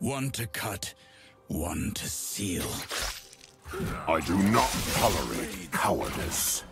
One to cut, one to seal. I do not tolerate cowardice.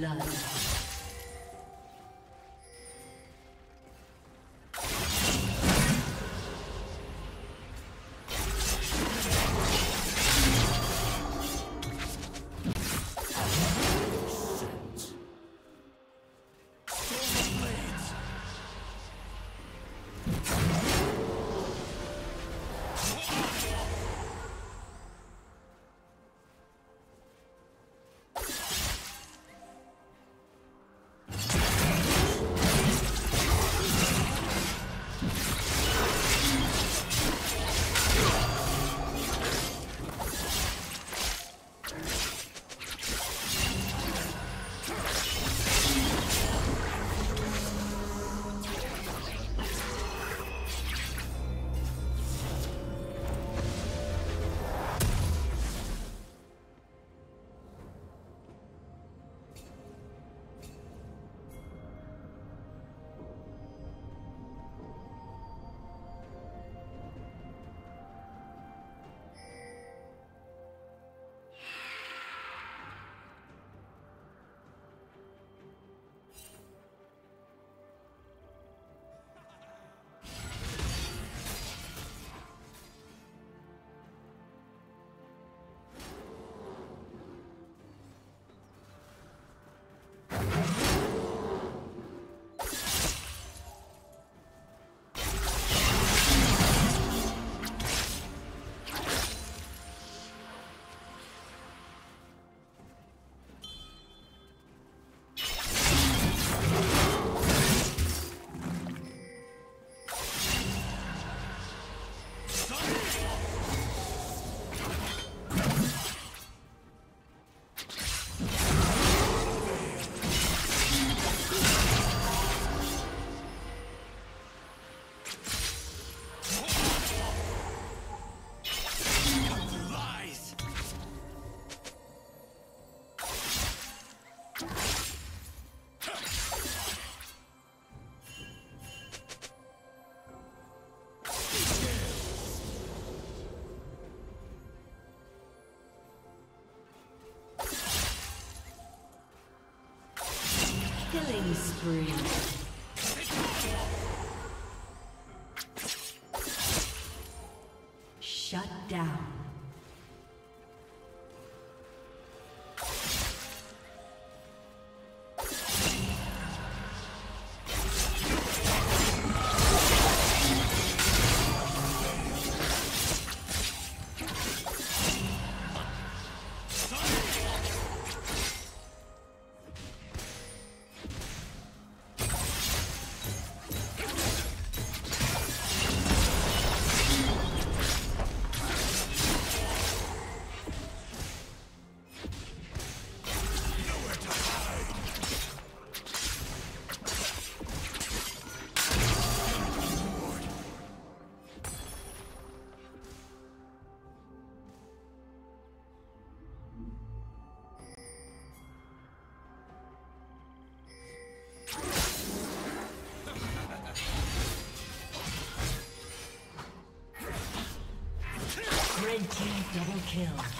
Blood. Killing spree. Double kill.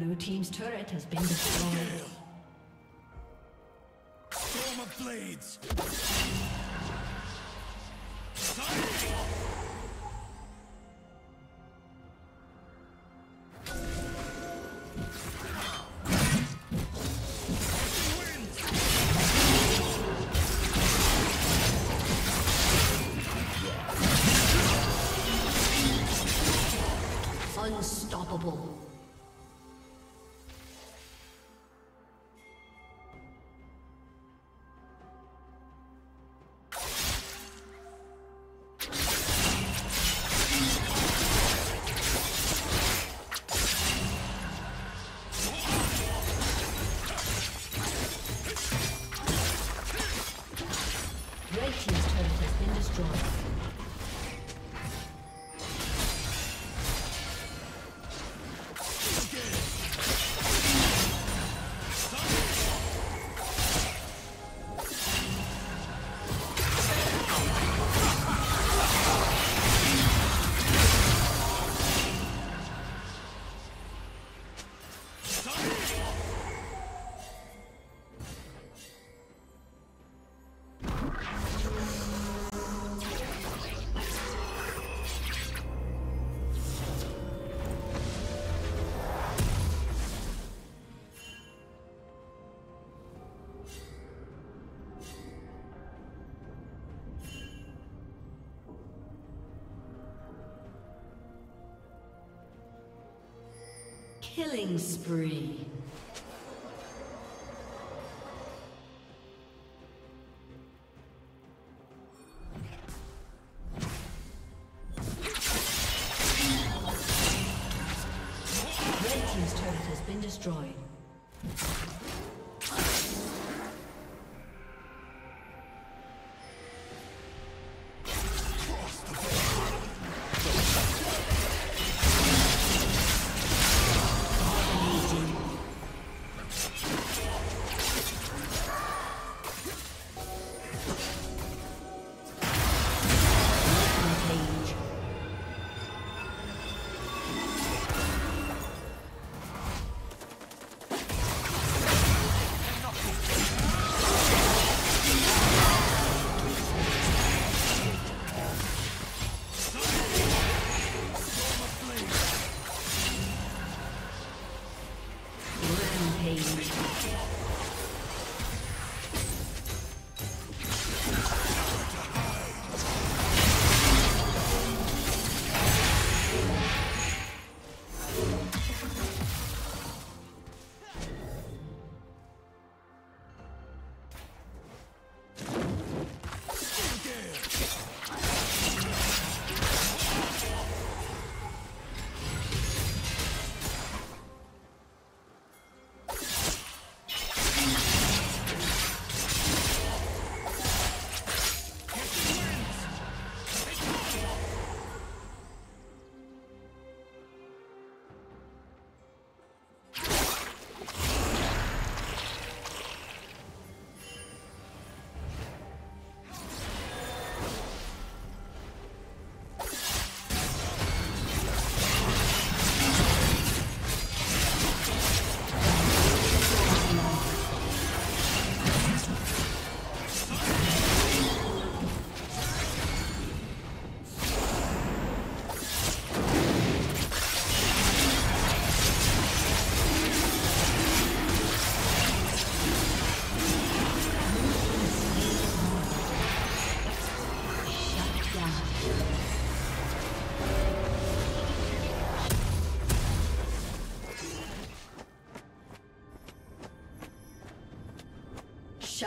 Blue Team's turret has been destroyed. Storm of blades. Killing spree.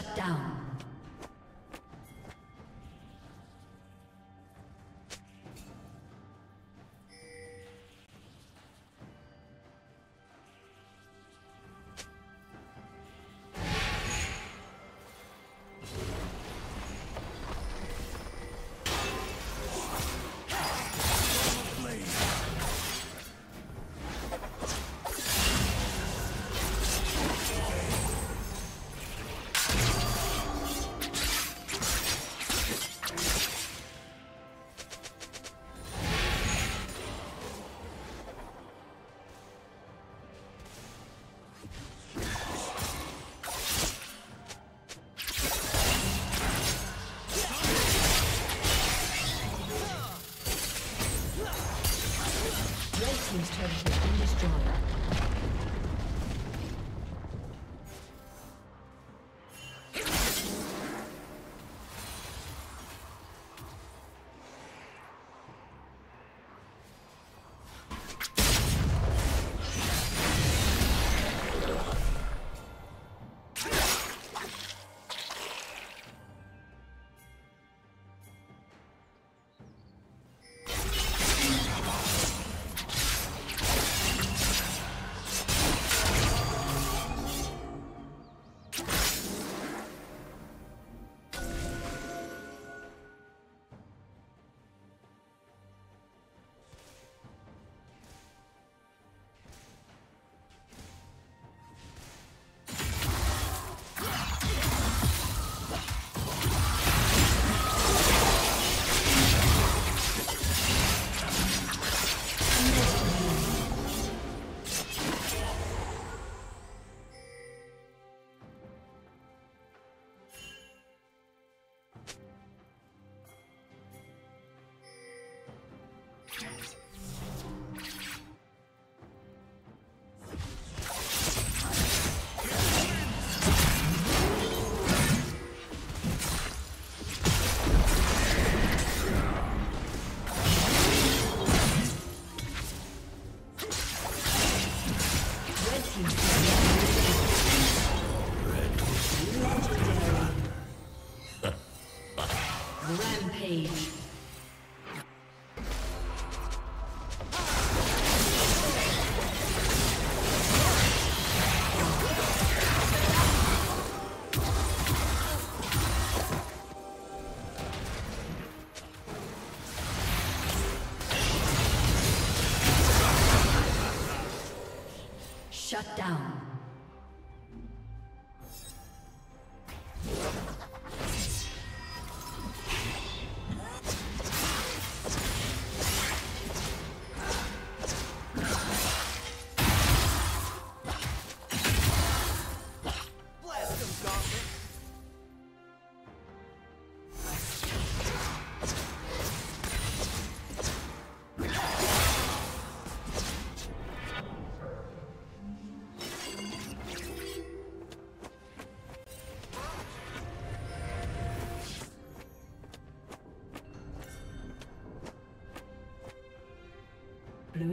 Shut down.